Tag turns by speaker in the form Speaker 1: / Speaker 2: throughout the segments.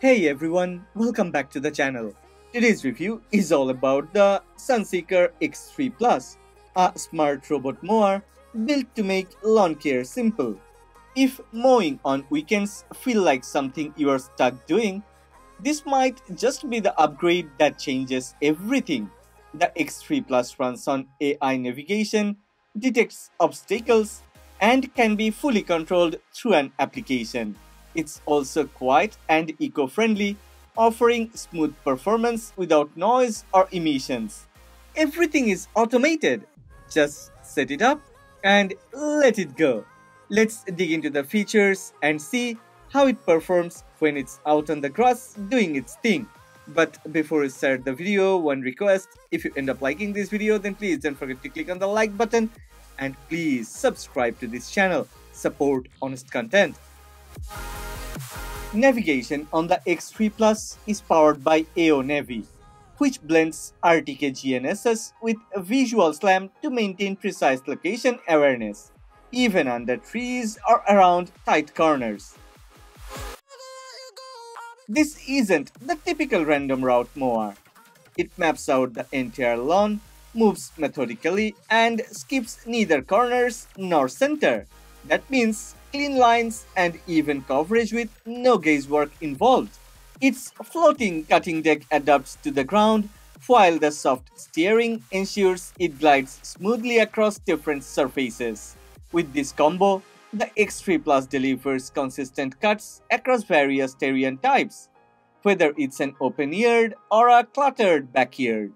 Speaker 1: Hey everyone, welcome back to the channel. Today's review is all about the Sunseeker X3 Plus, a smart robot mower built to make lawn care simple. If mowing on weekends feel like something you are stuck doing, this might just be the upgrade that changes everything. The X3 Plus runs on AI navigation, detects obstacles, and can be fully controlled through an application. It's also quiet and eco-friendly, offering smooth performance without noise or emissions. Everything is automated. Just set it up and let it go. Let's dig into the features and see how it performs when it's out on the grass doing its thing. But before we start the video, one request, if you end up liking this video then please don't forget to click on the like button and please subscribe to this channel, support honest content. Navigation on the X3 Plus is powered by AONavi, which blends RTK GNSS with Visual SLAM to maintain precise location awareness, even under trees or around tight corners. This isn't the typical random route mower. It maps out the entire lawn, moves methodically, and skips neither corners nor center. That means clean lines and even coverage with no guesswork involved. Its floating cutting deck adapts to the ground, while the soft steering ensures it glides smoothly across different surfaces. With this combo, the X3 Plus delivers consistent cuts across various terrain types, whether it's an open-eared or a cluttered backyard.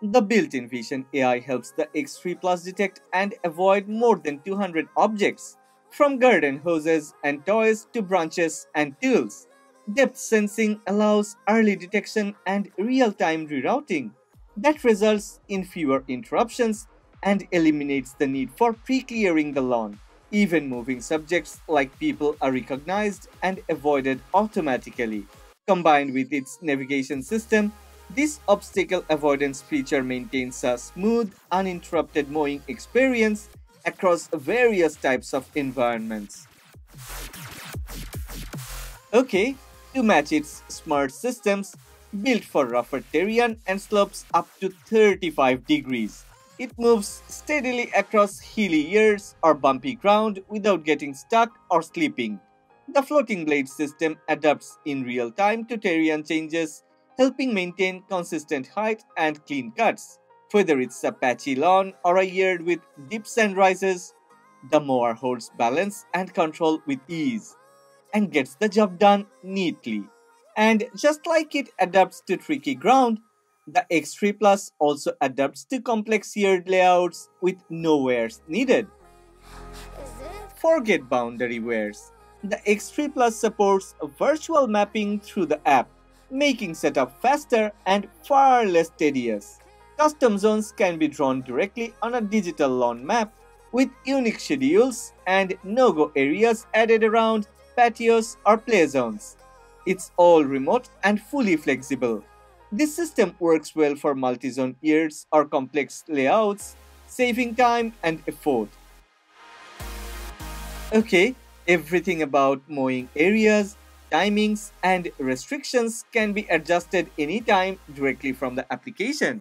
Speaker 1: The built-in Vision AI helps the X3 Plus detect and avoid more than 200 objects, from garden hoses and toys to branches and tools. Depth sensing allows early detection and real-time rerouting that results in fewer interruptions and eliminates the need for pre-clearing the lawn. Even moving subjects like people are recognized and avoided automatically. Combined with its navigation system, this obstacle avoidance feature maintains a smooth, uninterrupted mowing experience across various types of environments. Okay, to match its smart systems, built for rougher terrain and slopes up to 35 degrees. It moves steadily across hilly years or bumpy ground without getting stuck or slipping. The floating blade system adapts in real time to terrain changes, helping maintain consistent height and clean cuts. Whether it's a patchy lawn or a yard with dips and rises, the mower holds balance and control with ease and gets the job done neatly. And just like it adapts to tricky ground, the X3 Plus also adapts to complex yard layouts with no wears needed. Forget boundary wears. The X3 Plus supports virtual mapping through the app, making setup faster and far less tedious. Custom zones can be drawn directly on a digital lawn map with unique schedules and no-go areas added around patios or play zones. It's all remote and fully flexible. This system works well for multi-zone yards or complex layouts, saving time and effort. Okay, everything about mowing areas, timings and restrictions can be adjusted anytime directly from the application.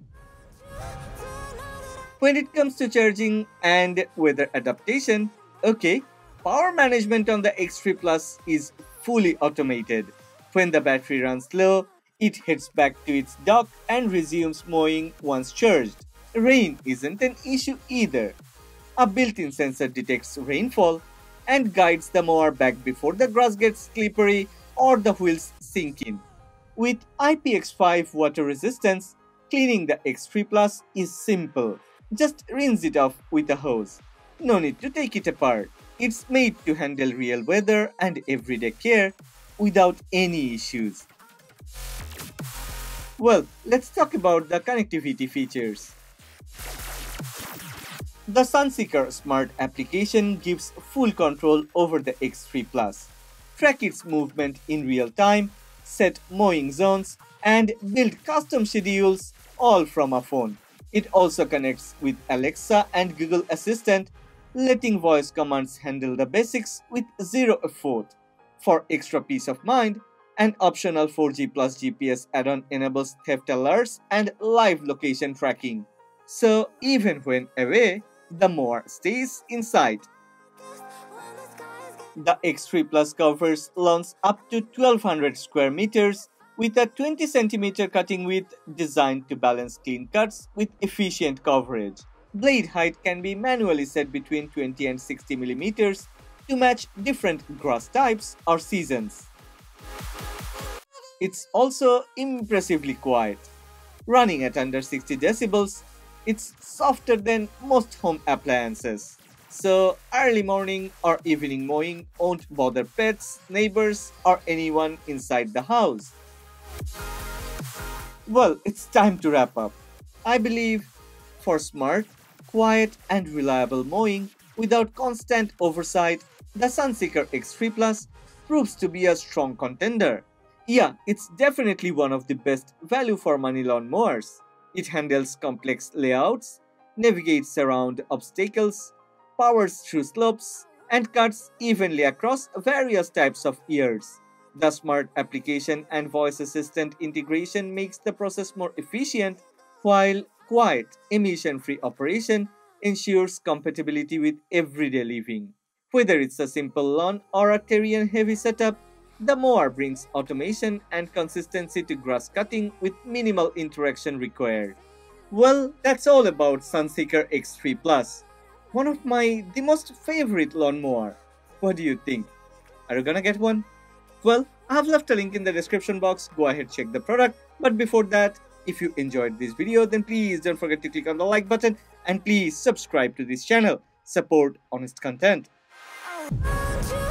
Speaker 1: When it comes to charging and weather adaptation, okay, power management on the X3 Plus is fully automated. When the battery runs low, it heads back to its dock and resumes mowing once charged. Rain isn't an issue either. A built-in sensor detects rainfall and guides the mower back before the grass gets slippery or the wheels sink in. With IPX5 water resistance, cleaning the X3 Plus is simple. Just rinse it off with a hose. No need to take it apart. It's made to handle real weather and everyday care without any issues. Well, let's talk about the connectivity features. The Sunseeker Smart application gives full control over the X3 Plus. Track its movement in real time, set mowing zones, and build custom schedules all from a phone. It also connects with Alexa and Google Assistant, letting voice commands handle the basics with zero effort. For extra peace of mind, an optional 4G plus GPS add-on enables theft alerts and live location tracking. So even when away, the Mower stays inside. The X3 Plus covers lawns up to 1200 square meters with a 20 cm cutting width designed to balance clean cuts with efficient coverage. Blade height can be manually set between 20 and 60 mm to match different grass types or seasons. It's also impressively quiet. Running at under 60 decibels, it's softer than most home appliances. So early morning or evening mowing won't bother pets, neighbors or anyone inside the house. Well, it's time to wrap up. I believe for smart, quiet and reliable mowing without constant oversight, the Sunseeker X3 Plus proves to be a strong contender. Yeah, it's definitely one of the best value for money lawn mowers. It handles complex layouts, navigates around obstacles, powers through slopes, and cuts evenly across various types of ears. The smart application and voice assistant integration makes the process more efficient, while quiet, emission-free operation ensures compatibility with everyday living. Whether it's a simple lawn or a terrain-heavy setup, the mower brings automation and consistency to grass cutting with minimal interaction required. Well, that's all about Sunseeker X3 Plus. One of my the most favorite lawnmower. What do you think? Are you gonna get one? Well, I have left a link in the description box. Go ahead check the product. But before that, if you enjoyed this video, then please don't forget to click on the like button and please subscribe to this channel. Support honest content.
Speaker 2: Don't you.